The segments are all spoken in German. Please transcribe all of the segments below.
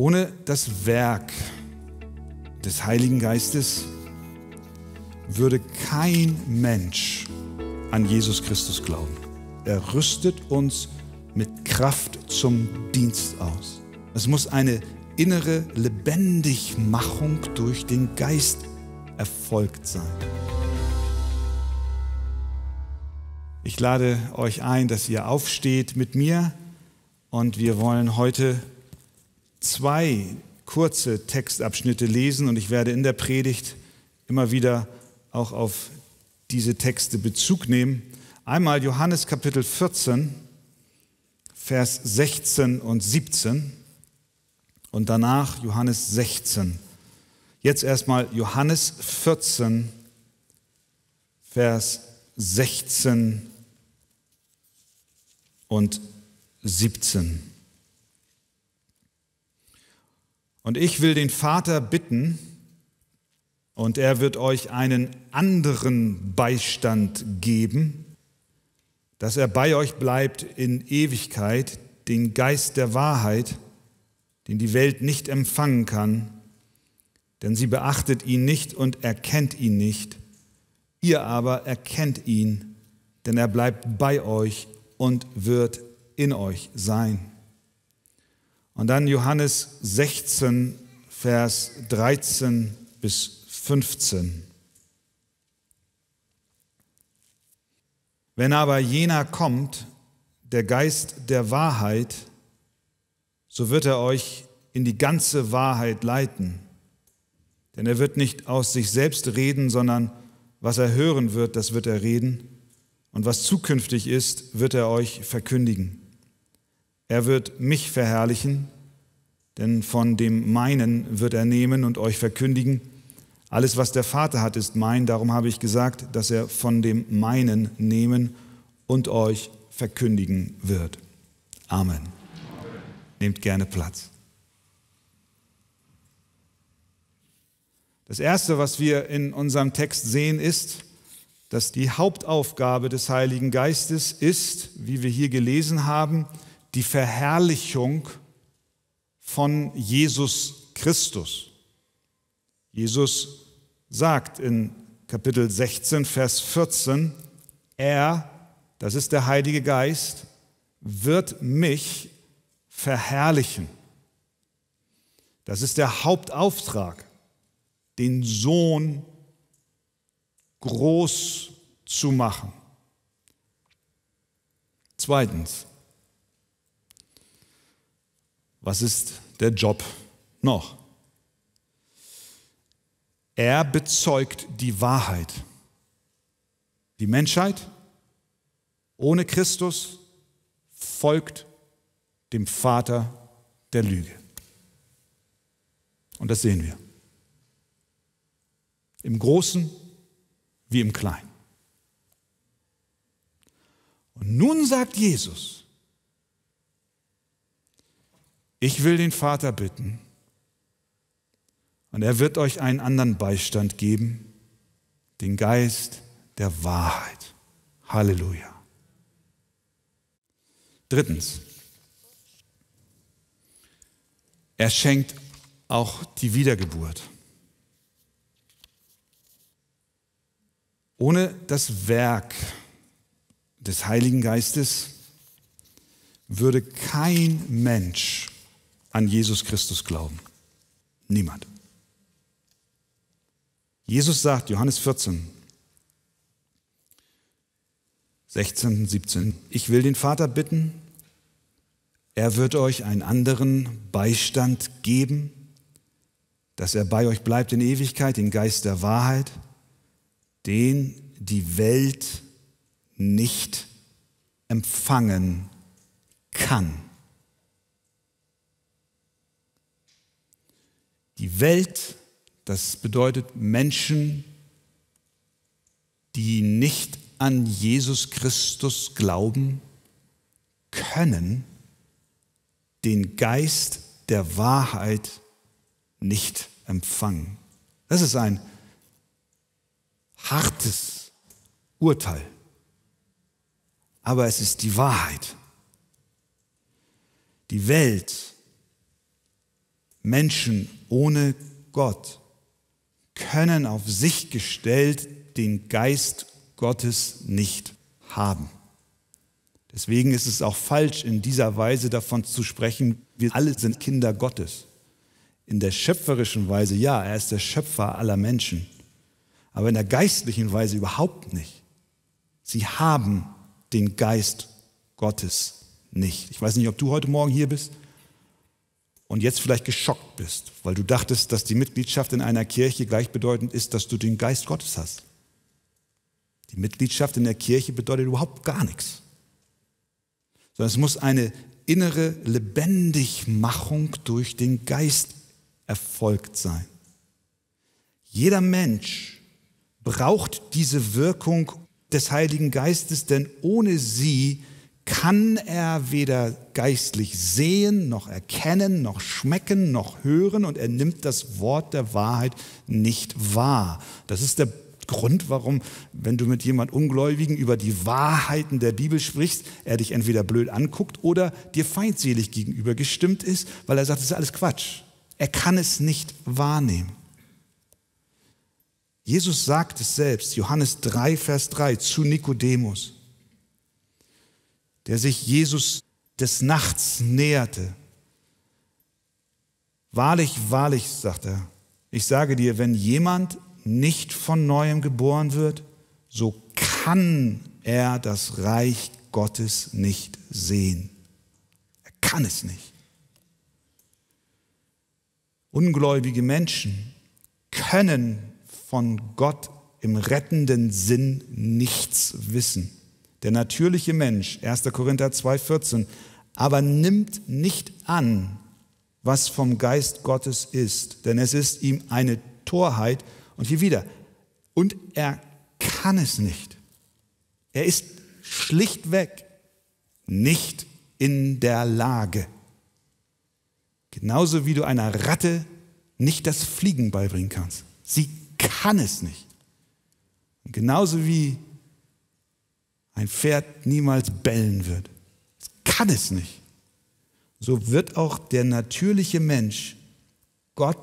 Ohne das Werk des Heiligen Geistes würde kein Mensch an Jesus Christus glauben. Er rüstet uns mit Kraft zum Dienst aus. Es muss eine innere Lebendigmachung durch den Geist erfolgt sein. Ich lade euch ein, dass ihr aufsteht mit mir und wir wollen heute zwei kurze Textabschnitte lesen und ich werde in der Predigt immer wieder auch auf diese Texte Bezug nehmen. Einmal Johannes Kapitel 14, Vers 16 und 17 und danach Johannes 16. Jetzt erstmal Johannes 14, Vers 16 und 17. Und ich will den Vater bitten, und er wird euch einen anderen Beistand geben, dass er bei euch bleibt in Ewigkeit, den Geist der Wahrheit, den die Welt nicht empfangen kann, denn sie beachtet ihn nicht und erkennt ihn nicht. Ihr aber erkennt ihn, denn er bleibt bei euch und wird in euch sein. Und dann Johannes 16, Vers 13 bis 15. Wenn aber jener kommt, der Geist der Wahrheit, so wird er euch in die ganze Wahrheit leiten. Denn er wird nicht aus sich selbst reden, sondern was er hören wird, das wird er reden. Und was zukünftig ist, wird er euch verkündigen. Er wird mich verherrlichen, denn von dem meinen wird er nehmen und euch verkündigen. Alles, was der Vater hat, ist mein. Darum habe ich gesagt, dass er von dem meinen nehmen und euch verkündigen wird. Amen. Amen. Nehmt gerne Platz. Das Erste, was wir in unserem Text sehen, ist, dass die Hauptaufgabe des Heiligen Geistes ist, wie wir hier gelesen haben, die Verherrlichung von Jesus Christus. Jesus sagt in Kapitel 16, Vers 14, er, das ist der Heilige Geist, wird mich verherrlichen. Das ist der Hauptauftrag, den Sohn groß zu machen. Zweitens, was ist der Job noch? Er bezeugt die Wahrheit. Die Menschheit ohne Christus folgt dem Vater der Lüge. Und das sehen wir. Im Großen wie im Kleinen. Und nun sagt Jesus, ich will den Vater bitten und er wird euch einen anderen Beistand geben, den Geist der Wahrheit. Halleluja. Drittens, er schenkt auch die Wiedergeburt. Ohne das Werk des Heiligen Geistes würde kein Mensch an Jesus Christus glauben? Niemand. Jesus sagt, Johannes 14, 16, 17, ich will den Vater bitten, er wird euch einen anderen Beistand geben, dass er bei euch bleibt in Ewigkeit, den Geist der Wahrheit, den die Welt nicht empfangen kann. Die Welt, das bedeutet Menschen, die nicht an Jesus Christus glauben, können den Geist der Wahrheit nicht empfangen. Das ist ein hartes Urteil, aber es ist die Wahrheit. Die Welt Menschen ohne Gott können auf sich gestellt den Geist Gottes nicht haben. Deswegen ist es auch falsch, in dieser Weise davon zu sprechen, wir alle sind Kinder Gottes. In der schöpferischen Weise, ja, er ist der Schöpfer aller Menschen, aber in der geistlichen Weise überhaupt nicht. Sie haben den Geist Gottes nicht. Ich weiß nicht, ob du heute Morgen hier bist und jetzt vielleicht geschockt bist, weil du dachtest, dass die Mitgliedschaft in einer Kirche gleichbedeutend ist, dass du den Geist Gottes hast. Die Mitgliedschaft in der Kirche bedeutet überhaupt gar nichts, sondern es muss eine innere Lebendigmachung durch den Geist erfolgt sein. Jeder Mensch braucht diese Wirkung des Heiligen Geistes, denn ohne sie kann er weder geistlich sehen, noch erkennen, noch schmecken, noch hören und er nimmt das Wort der Wahrheit nicht wahr. Das ist der Grund, warum, wenn du mit jemand Ungläubigen über die Wahrheiten der Bibel sprichst, er dich entweder blöd anguckt oder dir feindselig gegenüber gestimmt ist, weil er sagt, das ist alles Quatsch. Er kann es nicht wahrnehmen. Jesus sagt es selbst, Johannes 3, Vers 3, zu Nikodemus der sich Jesus des Nachts näherte. Wahrlich, wahrlich, sagt er, ich sage dir, wenn jemand nicht von neuem geboren wird, so kann er das Reich Gottes nicht sehen. Er kann es nicht. Ungläubige Menschen können von Gott im rettenden Sinn nichts wissen. Der natürliche Mensch, 1. Korinther 2,14, aber nimmt nicht an, was vom Geist Gottes ist, denn es ist ihm eine Torheit. Und hier wieder, und er kann es nicht. Er ist schlichtweg nicht in der Lage. Genauso wie du einer Ratte nicht das Fliegen beibringen kannst. Sie kann es nicht. Genauso wie ein Pferd niemals bellen wird. Das kann es nicht. So wird auch der natürliche Mensch Gott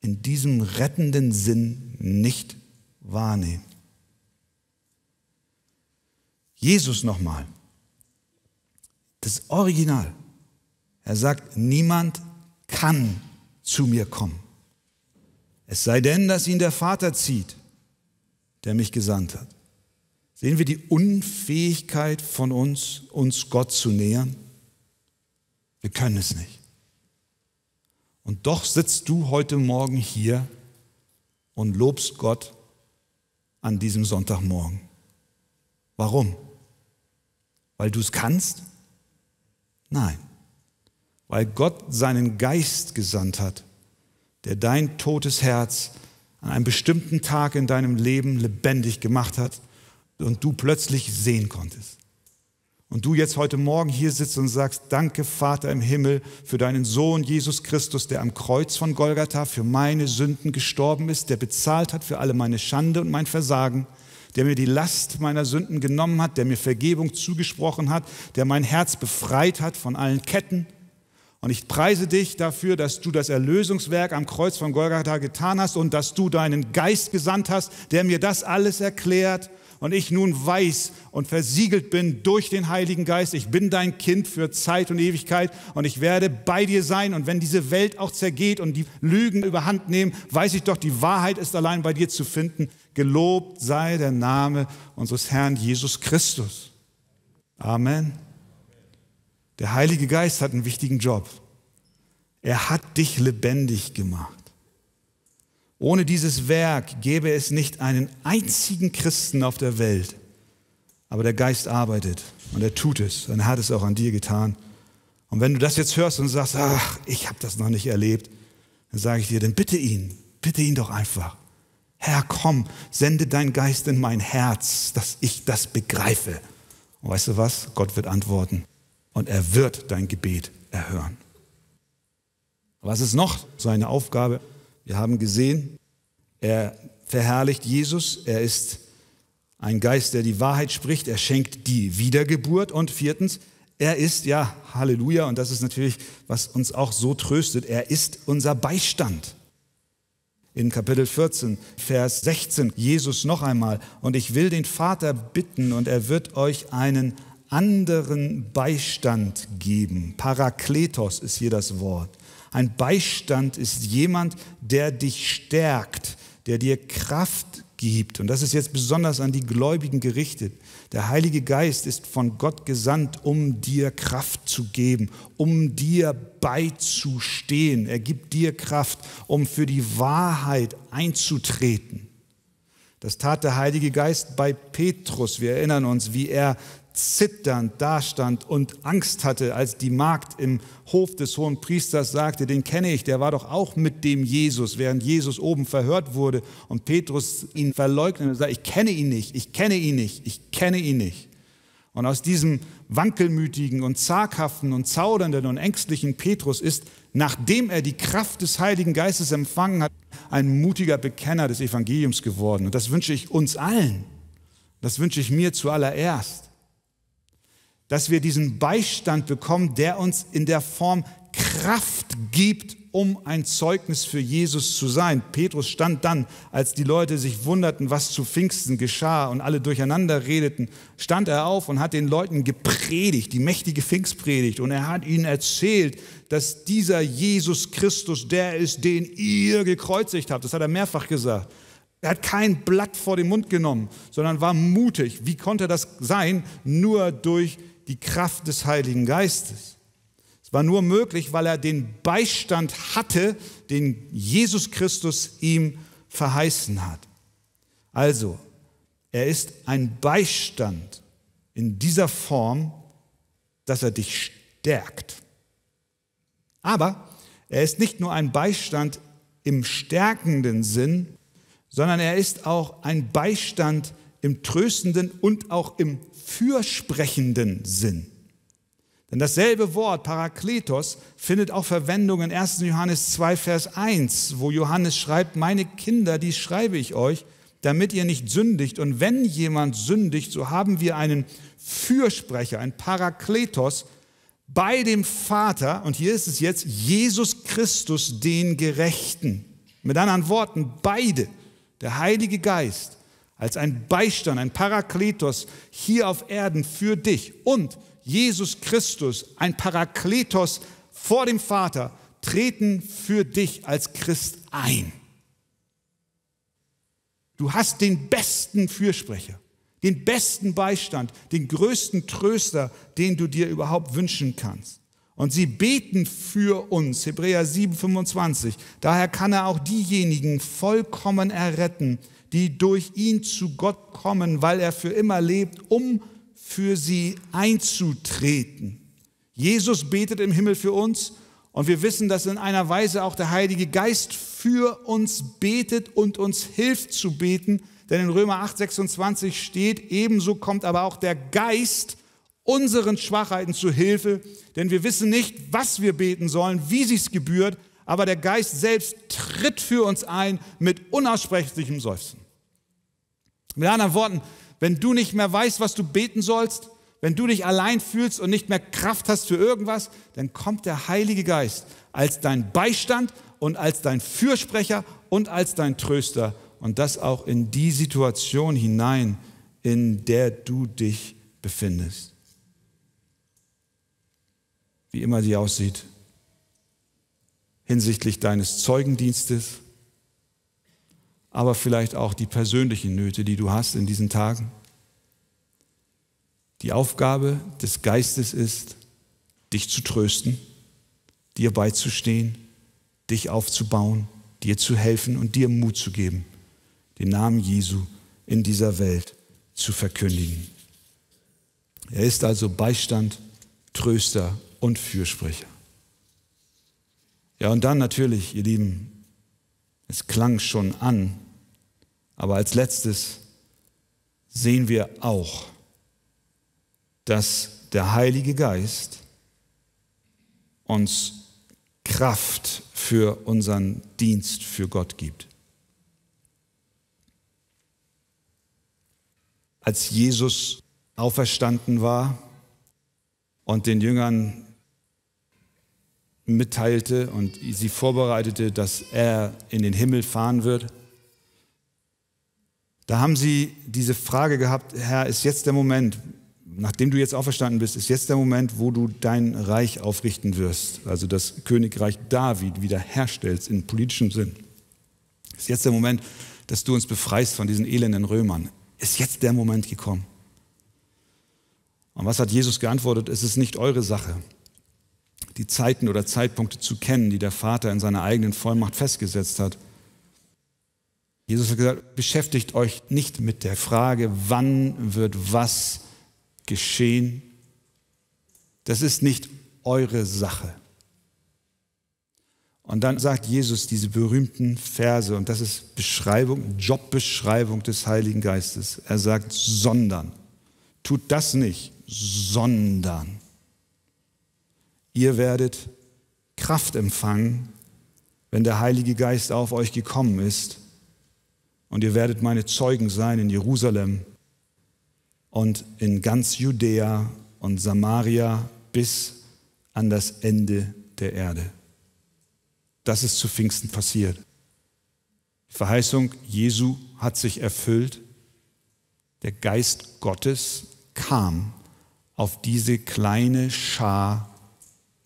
in diesem rettenden Sinn nicht wahrnehmen. Jesus nochmal, das Original. Er sagt, niemand kann zu mir kommen. Es sei denn, dass ihn der Vater zieht, der mich gesandt hat. Sehen wir die Unfähigkeit von uns, uns Gott zu nähern? Wir können es nicht. Und doch sitzt du heute Morgen hier und lobst Gott an diesem Sonntagmorgen. Warum? Weil du es kannst? Nein, weil Gott seinen Geist gesandt hat, der dein totes Herz an einem bestimmten Tag in deinem Leben lebendig gemacht hat und du plötzlich sehen konntest. Und du jetzt heute Morgen hier sitzt und sagst, danke Vater im Himmel für deinen Sohn Jesus Christus, der am Kreuz von Golgatha für meine Sünden gestorben ist, der bezahlt hat für alle meine Schande und mein Versagen, der mir die Last meiner Sünden genommen hat, der mir Vergebung zugesprochen hat, der mein Herz befreit hat von allen Ketten. Und ich preise dich dafür, dass du das Erlösungswerk am Kreuz von Golgatha getan hast und dass du deinen Geist gesandt hast, der mir das alles erklärt und ich nun weiß und versiegelt bin durch den Heiligen Geist, ich bin dein Kind für Zeit und Ewigkeit und ich werde bei dir sein. Und wenn diese Welt auch zergeht und die Lügen überhand nehmen, weiß ich doch, die Wahrheit ist allein bei dir zu finden. Gelobt sei der Name unseres Herrn Jesus Christus. Amen. Der Heilige Geist hat einen wichtigen Job. Er hat dich lebendig gemacht. Ohne dieses Werk gäbe es nicht einen einzigen Christen auf der Welt. Aber der Geist arbeitet und er tut es und er hat es auch an dir getan. Und wenn du das jetzt hörst und sagst, ach, ich habe das noch nicht erlebt, dann sage ich dir, dann bitte ihn, bitte ihn doch einfach. Herr, komm, sende dein Geist in mein Herz, dass ich das begreife. Und weißt du was? Gott wird antworten und er wird dein Gebet erhören. Was ist noch seine Aufgabe? Wir haben gesehen, er verherrlicht Jesus, er ist ein Geist, der die Wahrheit spricht, er schenkt die Wiedergeburt und viertens, Er ist, ja, Halleluja, und das ist natürlich, was uns auch so tröstet, er ist unser Beistand. In Kapitel 14, Vers 16, Jesus noch einmal, und ich will den Vater bitten, und er wird euch einen anderen Beistand geben. Parakletos ist hier das Wort. Ein Beistand ist jemand, der dich stärkt, der dir Kraft gibt. Und das ist jetzt besonders an die Gläubigen gerichtet. Der Heilige Geist ist von Gott gesandt, um dir Kraft zu geben, um dir beizustehen. Er gibt dir Kraft, um für die Wahrheit einzutreten. Das tat der Heilige Geist bei Petrus. Wir erinnern uns, wie er zitternd dastand und Angst hatte, als die Magd im Hof des hohen Priesters sagte, den kenne ich, der war doch auch mit dem Jesus, während Jesus oben verhört wurde und Petrus ihn verleugnet und sagt, ich kenne ihn nicht, ich kenne ihn nicht, ich kenne ihn nicht. Und aus diesem wankelmütigen und zaghaften und zaudernden und ängstlichen Petrus ist, nachdem er die Kraft des Heiligen Geistes empfangen hat, ein mutiger Bekenner des Evangeliums geworden. Und das wünsche ich uns allen. Das wünsche ich mir zuallererst dass wir diesen Beistand bekommen, der uns in der Form Kraft gibt, um ein Zeugnis für Jesus zu sein. Petrus stand dann, als die Leute sich wunderten, was zu Pfingsten geschah und alle durcheinander redeten, stand er auf und hat den Leuten gepredigt, die mächtige Pfingstpredigt. Und er hat ihnen erzählt, dass dieser Jesus Christus der ist, den ihr gekreuzigt habt. Das hat er mehrfach gesagt. Er hat kein Blatt vor den Mund genommen, sondern war mutig. Wie konnte das sein? Nur durch die Kraft des Heiligen Geistes. Es war nur möglich, weil er den Beistand hatte, den Jesus Christus ihm verheißen hat. Also, er ist ein Beistand in dieser Form, dass er dich stärkt. Aber er ist nicht nur ein Beistand im stärkenden Sinn, sondern er ist auch ein Beistand im tröstenden und auch im fürsprechenden Sinn. Denn dasselbe Wort, Parakletos, findet auch Verwendung in 1. Johannes 2, Vers 1, wo Johannes schreibt, meine Kinder, dies schreibe ich euch, damit ihr nicht sündigt. Und wenn jemand sündigt, so haben wir einen Fürsprecher, ein Parakletos, bei dem Vater, und hier ist es jetzt, Jesus Christus, den Gerechten. Mit anderen Worten, beide, der Heilige Geist als ein Beistand, ein Parakletos hier auf Erden für dich und Jesus Christus, ein Parakletos vor dem Vater, treten für dich als Christ ein. Du hast den besten Fürsprecher, den besten Beistand, den größten Tröster, den du dir überhaupt wünschen kannst. Und sie beten für uns, Hebräer 7, 25. Daher kann er auch diejenigen vollkommen erretten, die durch ihn zu Gott kommen, weil er für immer lebt, um für sie einzutreten. Jesus betet im Himmel für uns und wir wissen, dass in einer Weise auch der Heilige Geist für uns betet und uns hilft zu beten. Denn in Römer 8, 26 steht, ebenso kommt aber auch der Geist unseren Schwachheiten zu Hilfe, denn wir wissen nicht, was wir beten sollen, wie sich's gebührt, aber der Geist selbst tritt für uns ein mit unaussprechlichem Seufzen. Mit anderen Worten, wenn du nicht mehr weißt, was du beten sollst, wenn du dich allein fühlst und nicht mehr Kraft hast für irgendwas, dann kommt der Heilige Geist als dein Beistand und als dein Fürsprecher und als dein Tröster und das auch in die Situation hinein, in der du dich befindest. Wie immer sie aussieht, hinsichtlich deines Zeugendienstes, aber vielleicht auch die persönlichen Nöte, die du hast in diesen Tagen. Die Aufgabe des Geistes ist, dich zu trösten, dir beizustehen, dich aufzubauen, dir zu helfen und dir Mut zu geben, den Namen Jesu in dieser Welt zu verkündigen. Er ist also Beistand, Tröster und Fürsprecher. Ja, und dann natürlich, ihr Lieben, es klang schon an, aber als letztes sehen wir auch, dass der Heilige Geist uns Kraft für unseren Dienst für Gott gibt. Als Jesus auferstanden war, und den Jüngern mitteilte und sie vorbereitete, dass er in den Himmel fahren wird. Da haben sie diese Frage gehabt, Herr, ist jetzt der Moment, nachdem du jetzt auferstanden bist, ist jetzt der Moment, wo du dein Reich aufrichten wirst, also das Königreich David wiederherstellst in politischem Sinn. Ist jetzt der Moment, dass du uns befreist von diesen elenden Römern. Ist jetzt der Moment gekommen. Und was hat Jesus geantwortet? Es ist nicht eure Sache, die Zeiten oder Zeitpunkte zu kennen, die der Vater in seiner eigenen Vollmacht festgesetzt hat. Jesus hat gesagt, beschäftigt euch nicht mit der Frage, wann wird was geschehen. Das ist nicht eure Sache. Und dann sagt Jesus diese berühmten Verse, und das ist Beschreibung, Jobbeschreibung des Heiligen Geistes. Er sagt, sondern, tut das nicht, sondern ihr werdet Kraft empfangen, wenn der Heilige Geist auf euch gekommen ist. Und ihr werdet meine Zeugen sein in Jerusalem und in ganz Judäa und Samaria bis an das Ende der Erde. Das ist zu Pfingsten passiert. Die Verheißung Jesu hat sich erfüllt. Der Geist Gottes kam auf diese kleine Schar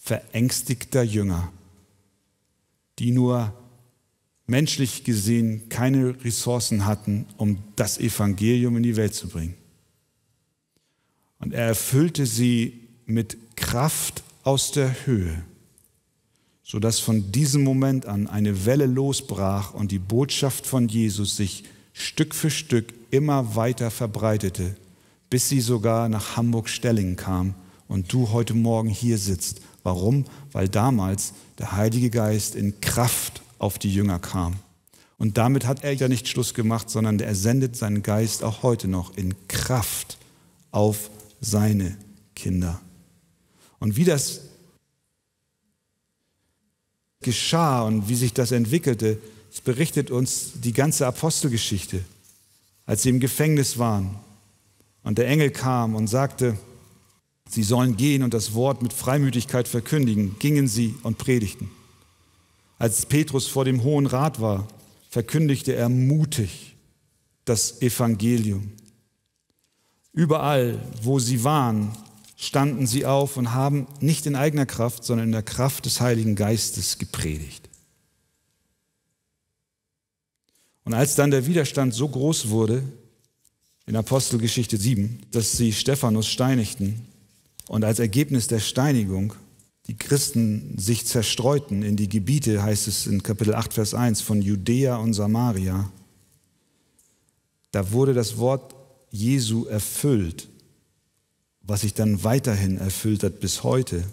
verängstigter Jünger, die nur menschlich gesehen keine Ressourcen hatten, um das Evangelium in die Welt zu bringen. Und er erfüllte sie mit Kraft aus der Höhe, sodass von diesem Moment an eine Welle losbrach und die Botschaft von Jesus sich Stück für Stück immer weiter verbreitete bis sie sogar nach Hamburg-Stellingen kam und du heute Morgen hier sitzt. Warum? Weil damals der Heilige Geist in Kraft auf die Jünger kam. Und damit hat er ja nicht Schluss gemacht, sondern er sendet seinen Geist auch heute noch in Kraft auf seine Kinder. Und wie das geschah und wie sich das entwickelte, das berichtet uns die ganze Apostelgeschichte, als sie im Gefängnis waren und der Engel kam und sagte, sie sollen gehen und das Wort mit Freimütigkeit verkündigen, gingen sie und predigten. Als Petrus vor dem Hohen Rat war, verkündigte er mutig das Evangelium. Überall, wo sie waren, standen sie auf und haben nicht in eigener Kraft, sondern in der Kraft des Heiligen Geistes gepredigt. Und als dann der Widerstand so groß wurde, in Apostelgeschichte 7, dass sie Stephanus steinigten und als Ergebnis der Steinigung die Christen sich zerstreuten in die Gebiete, heißt es in Kapitel 8, Vers 1, von Judäa und Samaria. Da wurde das Wort Jesu erfüllt, was sich dann weiterhin erfüllt hat bis heute.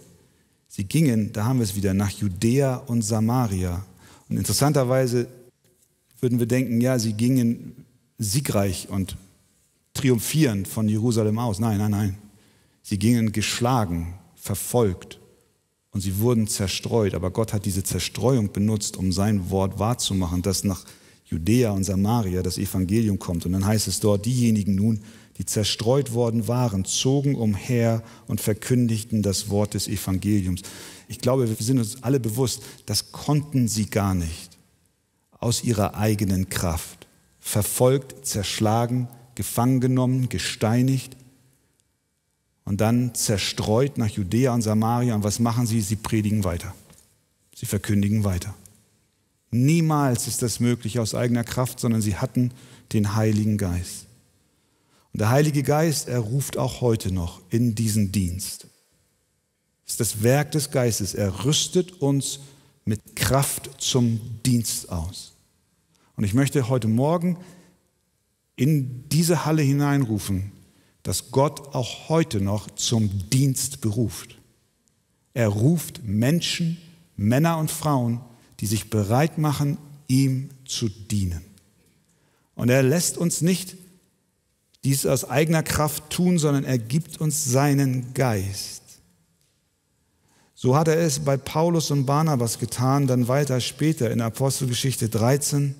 Sie gingen, da haben wir es wieder, nach Judäa und Samaria. Und interessanterweise würden wir denken, ja, sie gingen siegreich und triumphierend von Jerusalem aus. Nein, nein, nein. Sie gingen geschlagen, verfolgt und sie wurden zerstreut. Aber Gott hat diese Zerstreuung benutzt, um sein Wort wahrzumachen, dass nach Judäa und Samaria das Evangelium kommt. Und dann heißt es dort, diejenigen nun, die zerstreut worden waren, zogen umher und verkündigten das Wort des Evangeliums. Ich glaube, wir sind uns alle bewusst, das konnten sie gar nicht aus ihrer eigenen Kraft. Verfolgt, zerschlagen, gefangen genommen, gesteinigt und dann zerstreut nach Judäa und Samaria. Und was machen sie? Sie predigen weiter. Sie verkündigen weiter. Niemals ist das möglich aus eigener Kraft, sondern sie hatten den Heiligen Geist. Und der Heilige Geist, er ruft auch heute noch in diesen Dienst. Das ist das Werk des Geistes. Er rüstet uns mit Kraft zum Dienst aus. Und ich möchte heute Morgen in diese Halle hineinrufen, dass Gott auch heute noch zum Dienst beruft. Er ruft Menschen, Männer und Frauen, die sich bereit machen, ihm zu dienen. Und er lässt uns nicht dies aus eigener Kraft tun, sondern er gibt uns seinen Geist. So hat er es bei Paulus und Barnabas getan, dann weiter später in Apostelgeschichte 13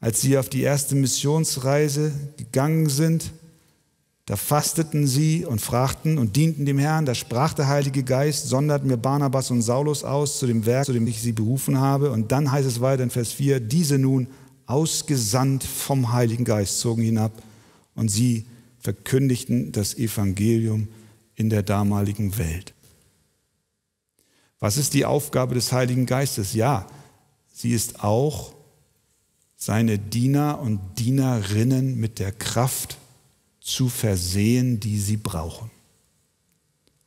als sie auf die erste Missionsreise gegangen sind, Da fasteten sie und fragten und dienten dem Herrn. Da sprach der Heilige Geist, sondert mir Barnabas und Saulus aus zu dem Werk, zu dem ich sie berufen habe. Und dann heißt es weiter in Vers 4, diese nun ausgesandt vom Heiligen Geist zogen hinab und sie verkündigten das Evangelium in der damaligen Welt. Was ist die Aufgabe des Heiligen Geistes? Ja, sie ist auch, seine Diener und Dienerinnen mit der Kraft zu versehen, die sie brauchen.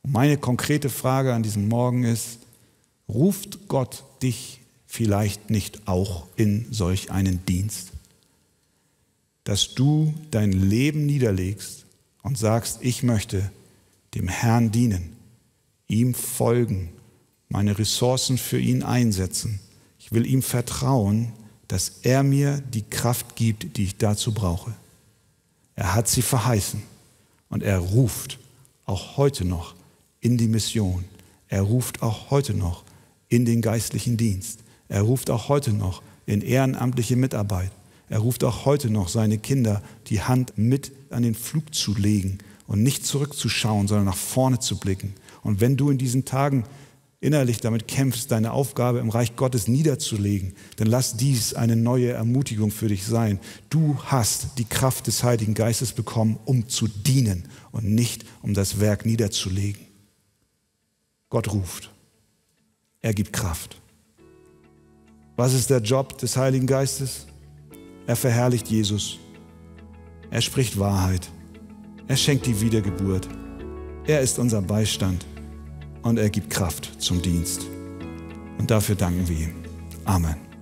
Und meine konkrete Frage an diesem Morgen ist, ruft Gott dich vielleicht nicht auch in solch einen Dienst? Dass du dein Leben niederlegst und sagst, ich möchte dem Herrn dienen, ihm folgen, meine Ressourcen für ihn einsetzen. Ich will ihm vertrauen, dass er mir die Kraft gibt, die ich dazu brauche. Er hat sie verheißen und er ruft auch heute noch in die Mission. Er ruft auch heute noch in den geistlichen Dienst. Er ruft auch heute noch in ehrenamtliche Mitarbeit. Er ruft auch heute noch seine Kinder, die Hand mit an den Flug zu legen und nicht zurückzuschauen, sondern nach vorne zu blicken. Und wenn du in diesen Tagen innerlich damit kämpfst, deine Aufgabe im Reich Gottes niederzulegen, dann lass dies eine neue Ermutigung für dich sein. Du hast die Kraft des Heiligen Geistes bekommen, um zu dienen und nicht um das Werk niederzulegen. Gott ruft. Er gibt Kraft. Was ist der Job des Heiligen Geistes? Er verherrlicht Jesus. Er spricht Wahrheit. Er schenkt die Wiedergeburt. Er ist unser Beistand und er gibt Kraft zum Dienst. Und dafür danken wir ihm. Amen.